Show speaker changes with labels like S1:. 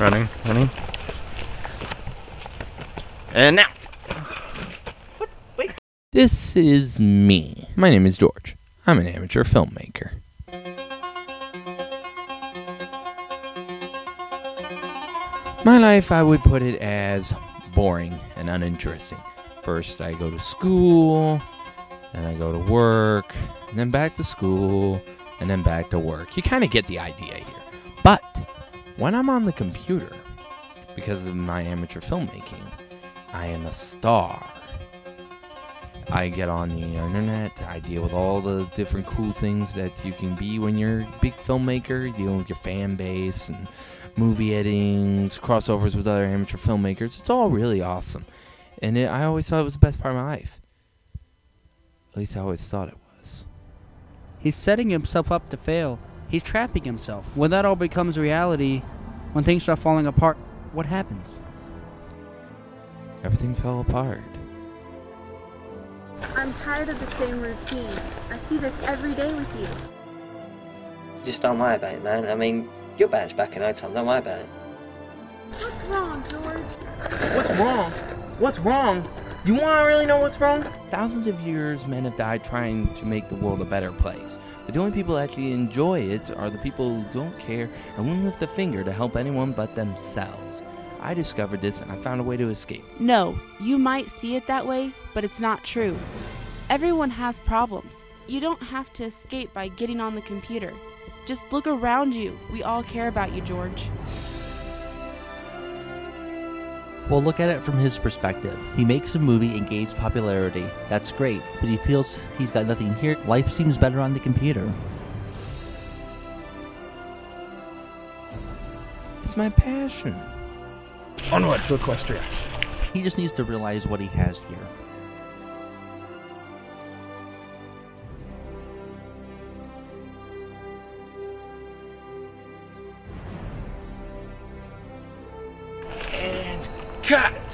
S1: Running, running. And now. Wait.
S2: This is me. My name is George. I'm an amateur filmmaker. My life, I would put it as boring and uninteresting. First, I go to school, then I go to work, and then back to school, and then back to work. You kind of get the idea here. But when I'm on the computer, because of my amateur filmmaking, I am a star. I get on the internet. I deal with all the different cool things that you can be when you're a big filmmaker, dealing with your fan base and movie editings, crossovers with other amateur filmmakers. It's all really awesome. And it, I always thought it was the best part of my life. At least I always thought it was.
S3: He's setting himself up to fail. He's trapping himself. When that all becomes reality, when things start falling apart, what happens?
S2: Everything fell apart.
S4: I'm tired of the same routine. I see this every day with you.
S5: Just don't worry about it, man. I mean, you'll bounce back in no time. Don't worry about it.
S4: What's wrong, George?
S2: What's wrong? What's wrong? You want to really know what's wrong? Thousands of years, men have died trying to make the world a better place. But the only people that actually enjoy it are the people who don't care and won't lift a finger to help anyone but themselves. I discovered this and I found a way to escape.
S6: No, you might see it that way, but it's not true. Everyone has problems. You don't have to escape by getting on the computer. Just look around you. We all care about you, George.
S7: Well, look at it from his perspective. He makes a movie and gains popularity. That's great, but he feels he's got nothing here. Life seems better on the computer.
S2: It's my passion.
S1: Onward to Equestria.
S7: He just needs to realize what he has here.
S1: Cut!